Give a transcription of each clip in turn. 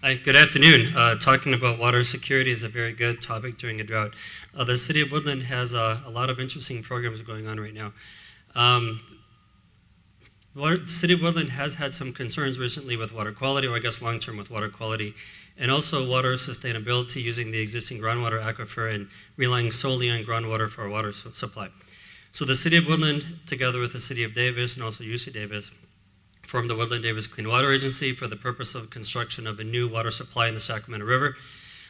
Hi, good afternoon. Uh, talking about water security is a very good topic during a drought. Uh, the City of Woodland has uh, a lot of interesting programs going on right now. Um, water, the City of Woodland has had some concerns recently with water quality, or I guess long term with water quality, and also water sustainability using the existing groundwater aquifer and relying solely on groundwater for our water su supply. So the City of Woodland, together with the City of Davis and also UC Davis, formed the Woodland Davis Clean Water Agency for the purpose of construction of a new water supply in the Sacramento River.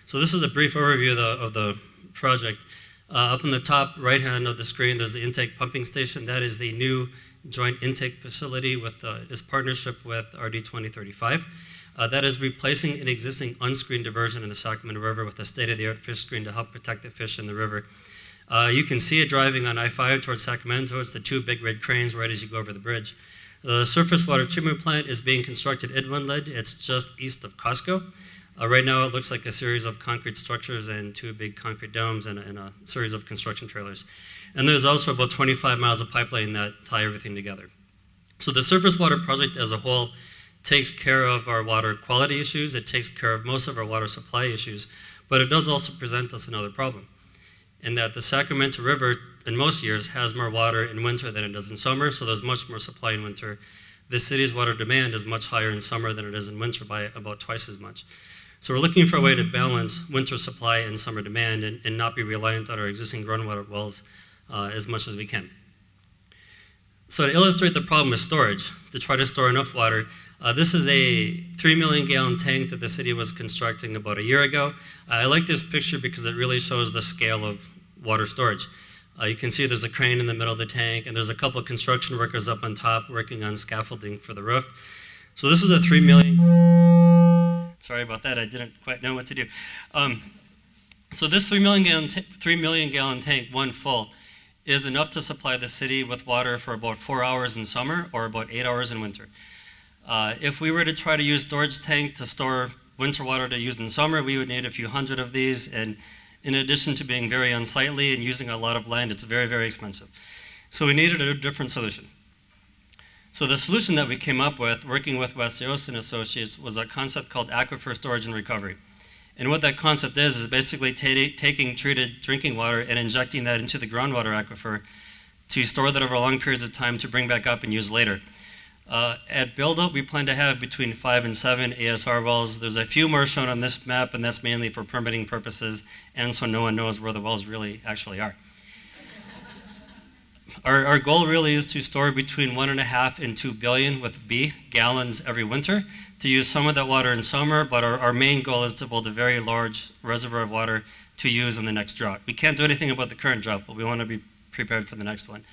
So this is a brief overview of the, of the project. Uh, up in the top right hand of the screen, there's the intake pumping station. That is the new joint intake facility with uh, its partnership with RD 2035. Uh, that is replacing an existing unscreened diversion in the Sacramento River with a state-of-the-art fish screen to help protect the fish in the river. Uh, you can see it driving on I-5 towards Sacramento. It's the two big red cranes right as you go over the bridge. The surface water treatment plant is being constructed in Woodland. It's just east of Costco. Uh, right now, it looks like a series of concrete structures and two big concrete domes and, and, a series of construction trailers. And there's also about 25 miles of pipeline that tie everything together. So the surface water project as a whole takes care of our water quality issues. It takes care of most of our water supply issues, but it does also present us another problem in that the Sacramento River in most years has more water in winter than it does in summer, so there's much more supply in winter. The city's water demand is much higher in summer than it is in winter by about twice as much. So we're looking for a way to balance winter supply and summer demand and, and not be reliant on our existing groundwater wells uh, as much as we can. So to illustrate the problem with storage, to try to store enough water, uh, this is a 3 million gallon tank that the city was constructing about a year ago. I like this picture because it really shows the scale of water storage. Uh, you can see there's a crane in the middle of the tank, and there's a couple of construction workers up on top working on scaffolding for the roof. So this is a 3 million, sorry about that, I didn't quite know what to do. Um, so this 3 million, gallon 3 million gallon tank, one full, is enough to supply the city with water for about four hours in summer or about eight hours in winter. Uh, if we were to try to use storage tank to store winter water to use in summer, we would need a few hundred of these. And in addition to being very unsightly and using a lot of land, it's very, very expensive. So we needed a different solution. So the solution that we came up with, working with West Yost and Associates, was a concept called aquifer storage and recovery. And what that concept is, is basically taking treated drinking water and injecting that into the groundwater aquifer to store that over long periods of time to bring back up and use later. Uh, at buildup, we plan to have between five and seven ASR wells. There's a few more shown on this map, and that's mainly for permitting purposes, and so no one knows where the wells really actually are. our, our goal really is to store between one and a half and two billion with B gallons every winter to use some of that water in summer, but our, our main goal is to build a very large reservoir of water to use in the next drought. We can't do anything about the current drought, but we want to be prepared for the next one.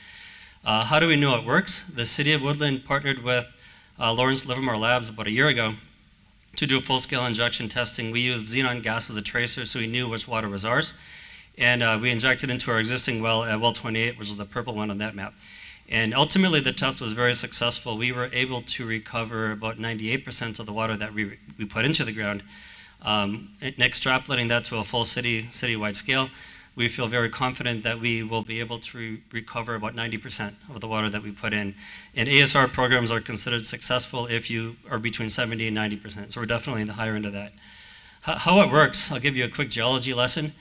Uh, how do we know it works? The City of Woodland partnered with uh, Lawrence Livermore Labs about a year ago to do a full-scale injection testing. We used xenon gas as a tracer so we knew which water was ours. And uh, we injected into our existing well at well 28, which is the purple one on that map. And ultimately, the test was very successful. We were able to recover about 98% of the water that we, we put into the ground. Um, and extrapolating that to a full city, citywide scale, we feel very confident that we will be able to re recover about 90% of the water that we put in. And ASR programs are considered successful if you are between 70 and 90%. So we're definitely in the higher end of that. H how it works, I'll give you a quick geology lesson.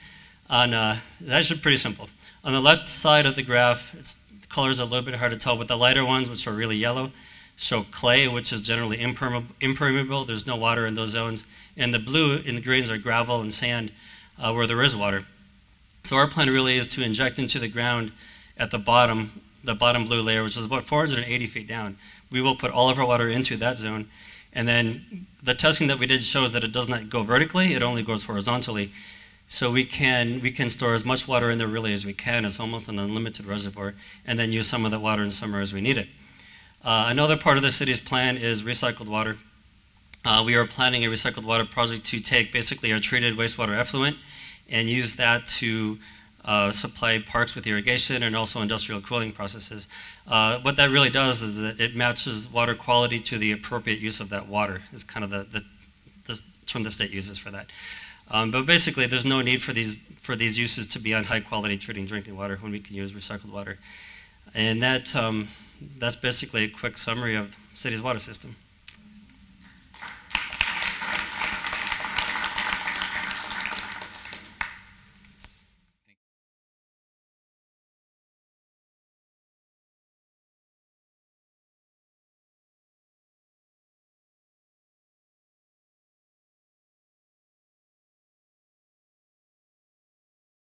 On, uh, actually pretty simple. On the left side of the graph, it's, the colors are a little bit hard to tell, but the lighter ones, which are really yellow, show clay, which is generally impermeable. There's no water in those zones. And the blue in the greens are gravel and sand uh, where there is water. So our plan really is to inject into the ground at the bottom, the bottom blue layer, which is about 480 feet down. We will put all of our water into that zone. And then the testing that we did shows that it does not go vertically, it only goes horizontally. So we can, we can store as much water in there really as we can. It's almost an unlimited reservoir. And then use some of that water in summer as we need it. Uh, another part of the city's plan is recycled water. Uh, we are planning a recycled water project to take basically our treated wastewater effluent and use that to uh, supply parks with irrigation and also industrial cooling processes. Uh, what that really does is that it matches water quality to the appropriate use of that water is kind of the, the, the term the state uses for that. Um, but basically, there's no need for these, for these uses to be on high quality treating drinking water when we can use recycled water. And that, um, that's basically a quick summary of city's water system.